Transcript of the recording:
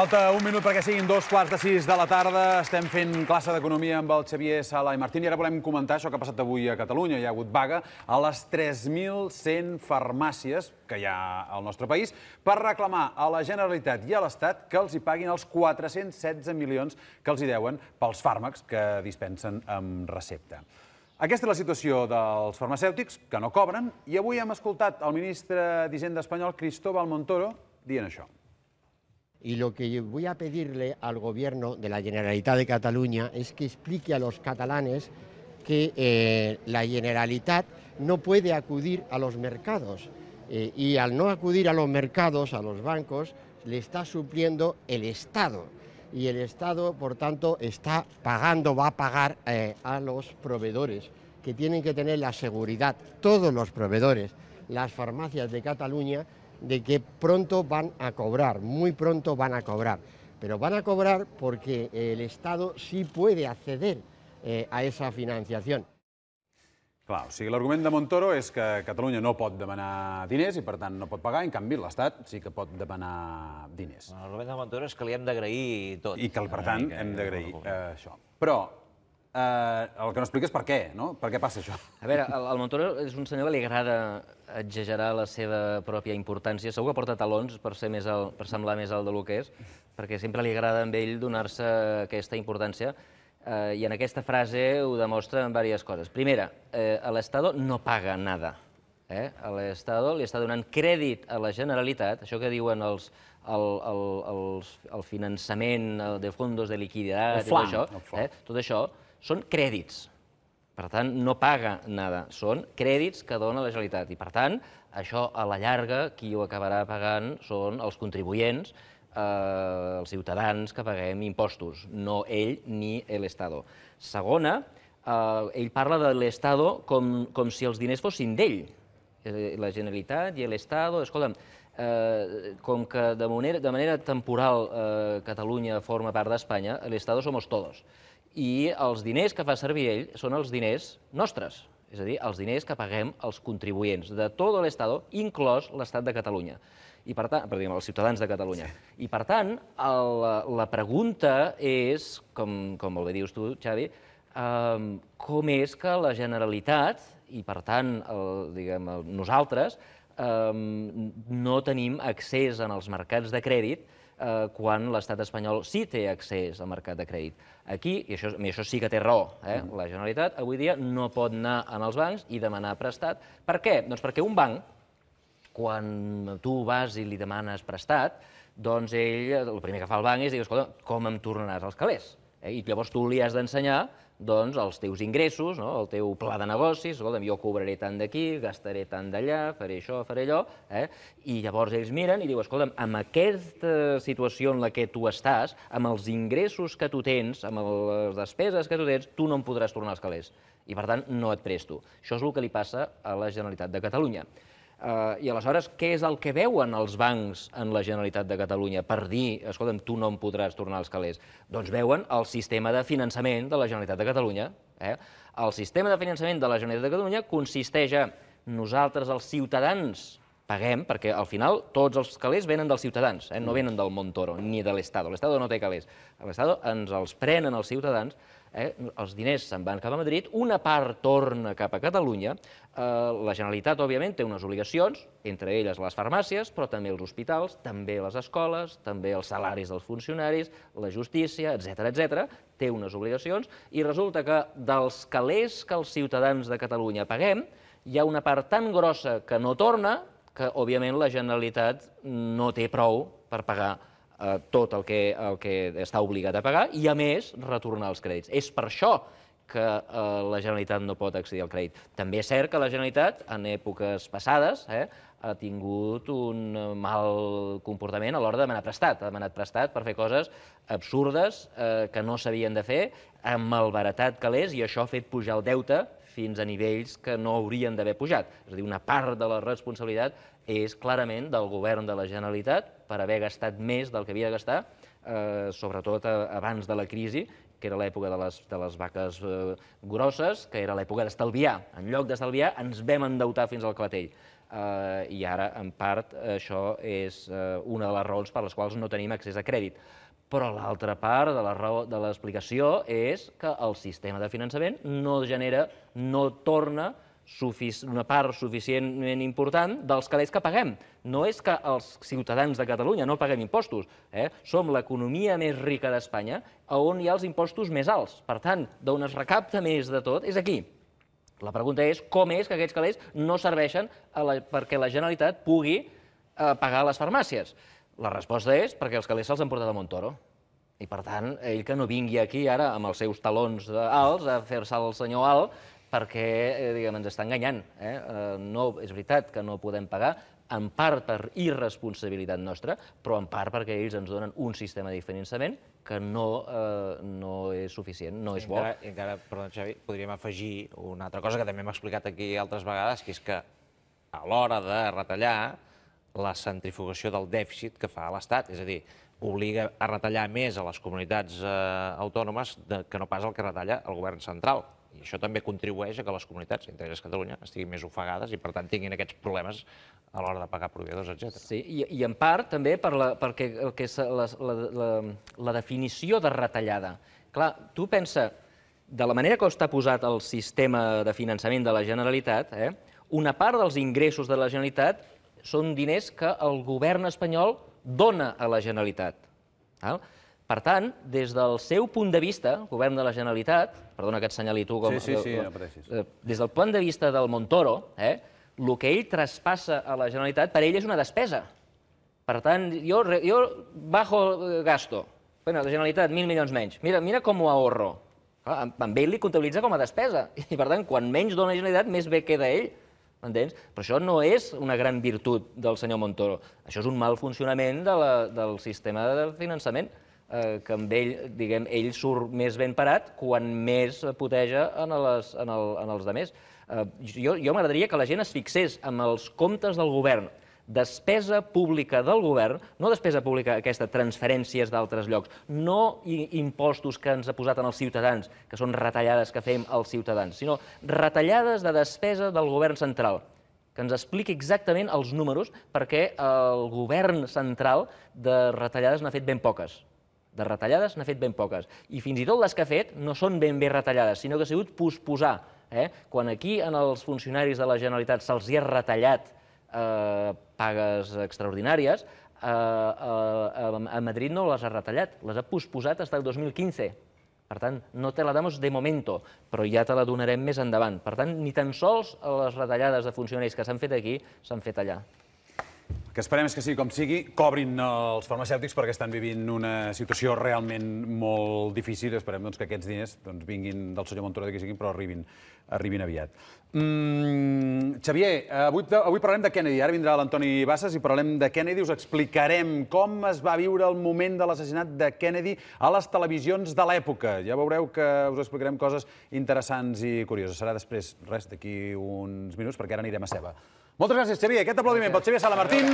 Falta un minut perquè siguin dos quarts de sis de la tarda. Estem fent classe d'economia amb el Xavier Sala i Martín i ara volem comentar això que ha passat avui a Catalunya. Hi ha hagut vaga a les 3.100 farmàcies que hi ha al nostre país per reclamar a la Generalitat i a l'Estat que els hi paguin els 416 milions que els hi deuen pels fàrmacs que dispensen amb recepta. Aquesta és la situació dels farmacèutics, que no cobren, i avui hem escoltat el ministre d'Hisenda espanyol, Cristóbal Montoro, dient això. Y lo que voy a pedirle al gobierno de la Generalitat de Cataluña es que explique a los catalanes que eh, la Generalitat no puede acudir a los mercados. Eh, y al no acudir a los mercados, a los bancos, le está supliendo el Estado. Y el Estado, por tanto, está pagando, va a pagar eh, a los proveedores que tienen que tener la seguridad, todos los proveedores, las farmacias de Cataluña, de que pronto van a cobrar, muy pronto van a cobrar. Pero van a cobrar porque el Estado sí puede acceder eh, a esa financiación. Clar, o sigui, l'argument de Montoro és que Catalunya no pot demanar diners i, per tant, no pot pagar, en canvi, l'Estat sí que pot demanar diners. L'argument de Montoro és que li hem d'agrair tot. I que, per tant, hem d'agrair eh, això. Però eh, el que no explica és per què, no? Per què passa això? A veure, el, el Montoro és un senyor que li agrada exagerar la seva pròpia importància. Segur que porta talons per, ser més alt, per semblar més alt del que és, perquè sempre li agrada amb ell donar-se aquesta importància. Eh, I en aquesta frase ho demostra en diverses coses. Primera, eh, l'Estado no paga nada. Eh? L'Estado li està donant crèdit a la Generalitat, això que diuen els, el, el, els, el finançament de fondos de liquiditat, El tot el això, eh? tot això són crèdits. Per tant, no paga nada. Són crèdits que dona la Generalitat. I, per tant, això, a la llarga, qui ho acabarà pagant són els contribuents, eh, els ciutadans que paguem impostos, no ell ni l'Estado. Segona, eh, ell parla de l'Estado com, com si els diners fossin d'ell. Eh, La Generalitat i l'Estado, escolta'm, eh, com que de manera, de manera temporal eh, Catalunya forma part d'Espanya, l'Estado somos todos. I els diners que fa servir ell són els diners nostres, és a dir, els diners que paguem els contribuents de tot l'Estado, inclòs l'Estat de Catalunya. I per tant, per dir els ciutadans de Catalunya. I per tant, el, la pregunta és, com, com molt bé dius tu, Xavi, um, com és que la Generalitat, i per tant, el, diguem, el, nosaltres, um, no tenim accés en els mercats de crèdit eh, quan l'estat espanyol sí té accés al mercat de crèdit. Aquí, i això, i això sí que té raó, eh? la Generalitat avui dia no pot anar en els bancs i demanar prestat. Per què? Doncs perquè un banc, quan tu vas i li demanes prestat, doncs ell, el primer que fa el banc és dir, escolta, com em tornaràs els calés? Eh? I llavors tu li has d'ensenyar doncs, els teus ingressos, no? el teu pla de negocis, escolta'm, jo cobraré tant d'aquí, gastaré tant d'allà, faré això, faré allò, eh? i llavors ells miren i diuen, escolta'm, amb aquesta situació en la que tu estàs, amb els ingressos que tu tens, amb les despeses que tu tens, tu no em podràs tornar els calés. I, per tant, no et presto. Això és el que li passa a la Generalitat de Catalunya. Uh, I aleshores, què és el que veuen els bancs en la Generalitat de Catalunya per dir, escolta'm, tu no em podràs tornar els calés? Doncs veuen el sistema de finançament de la Generalitat de Catalunya. Eh? El sistema de finançament de la Generalitat de Catalunya consisteix a nosaltres, els ciutadans, paguem, perquè al final tots els calés venen dels ciutadans, eh? no venen del Montoro ni de l'Estado. L'Estado no té calés. L'Estado ens els prenen els ciutadans, eh? els diners se'n van cap a Madrid, una part torna cap a Catalunya, eh, la Generalitat, òbviament, té unes obligacions, entre elles les farmàcies, però també els hospitals, també les escoles, també els salaris dels funcionaris, la justícia, etc etc. té unes obligacions, i resulta que dels calés que els ciutadans de Catalunya paguem, hi ha una part tan grossa que no torna que, òbviament, la Generalitat no té prou per pagar eh, tot el que, el que està obligat a pagar i, a més, retornar els crèdits. És per això que eh, la Generalitat no pot accedir al crèdit. També és cert que la Generalitat, en èpoques passades, eh, ha tingut un mal comportament a l'hora de demanar prestat. Ha demanat prestat per fer coses absurdes eh, que no s'havien de fer, amb malbaratat calés, i això ha fet pujar el deute fins a nivells que no haurien d'haver pujat. És a dir, una part de la responsabilitat és clarament del govern de la Generalitat per haver gastat més del que havia de gastar, eh, sobretot a, abans de la crisi, que era l'època de, les, de les vaques eh, grosses, que era l'època d'estalviar. En lloc d'estalviar, ens vam endeutar fins al clatell. Eh, I ara, en part, això és eh, una de les raons per les quals no tenim accés a crèdit. Però l'altra part de la raó de l'explicació és que el sistema de finançament no genera, no torna una part suficientment important dels calés que paguem. No és que els ciutadans de Catalunya no paguem impostos. Eh? Som l'economia més rica d'Espanya on hi ha els impostos més alts. Per tant, d'on es recapta més de tot és aquí. La pregunta és com és que aquests calés no serveixen la, perquè la Generalitat pugui eh, pagar les farmàcies. La resposta és perquè els calés se'ls han portat a Montoro. I, per tant, ell que no vingui aquí ara amb els seus talons alts a fer-se el senyor alt, perquè eh, diguem, ens està enganyant. Eh? Eh, no, és veritat que no podem pagar, en part per irresponsabilitat nostra, però en part perquè ells ens donen un sistema de finançament que no, eh, no és suficient, no és bo. Encara, encara, perdó, Xavi, podríem afegir una altra cosa que també hem explicat aquí altres vegades, que és que a l'hora de retallar la centrifugació del dèficit que fa l'Estat, és a dir, obliga a retallar més a les comunitats eh, autònomes de, que no pas el que retalla el govern central. I això també contribueix a que les comunitats, entre elles Catalunya, estiguin més ofegades i, per tant, tinguin aquests problemes a l'hora de pagar proveïdors, etc. Sí, i, i en part també per la, perquè el que és la, la, la, la definició de retallada. Clar, tu pensa, de la manera que està posat el sistema de finançament de la Generalitat, eh, una part dels ingressos de la Generalitat són diners que el govern espanyol dona a la Generalitat. Val? Per tant, des del seu punt de vista, el govern de la Generalitat, perdona que et senyali tu com... Sí, sí, sí, no pateixis. Eh, des del punt de vista del Montoro, eh, el que ell traspassa a la Generalitat, per ell és una despesa. Per tant, jo, jo bajo eh, gasto. Bueno, la Generalitat, mil milions menys. Mira, mira com ho ahorro. Clar, amb ell li comptabilitza com a despesa. I, per tant, quan menys dona la Generalitat, més bé queda ell. M'entens? Però això no és una gran virtut del senyor Montoro. Això és un mal funcionament de la, del sistema de finançament eh, que amb ell, diguem, ell surt més ben parat quan més puteja en, les, en, el, en els demés. Eh, jo jo m'agradaria que la gent es fixés en els comptes del govern, despesa pública del govern, no despesa pública aquesta, transferències d'altres llocs, no impostos que ens ha posat en els ciutadans, que són retallades que fem als ciutadans, sinó retallades de despesa del govern central, que ens expliqui exactament els números, perquè el govern central de retallades n'ha fet ben poques. De retallades n'ha fet ben poques. I fins i tot les que ha fet no són ben bé retallades, sinó que ha sigut posposar. Eh? Quan aquí en els funcionaris de la Generalitat se'ls hi ha retallat eh, pagues extraordinàries, eh, eh, a Madrid no les ha retallat, les ha posposat fins al 2015. Per tant, no te la damos de momento, però ja te la donarem més endavant. Per tant, ni tan sols les retallades de funcionaris que s'han fet aquí s'han fet allà que esperem que sigui com sigui, cobrin els farmacèutics perquè estan vivint una situació realment molt difícil. Esperem doncs, que aquests diners doncs, vinguin del senyor Montoro de qui siguin, però arribin, arribin aviat. Mm, Xavier, avui, avui parlarem de Kennedy. Ara vindrà l'Antoni Bassas i parlarem de Kennedy. Us explicarem com es va viure el moment de l'assassinat de Kennedy a les televisions de l'època. Ja veureu que us explicarem coses interessants i curioses. Serà després, res, d'aquí uns minuts, perquè ara anirem a Ceba. Moltes gràcies, Xavier. Aquest aplaudiment pel Xavier Sala Martín.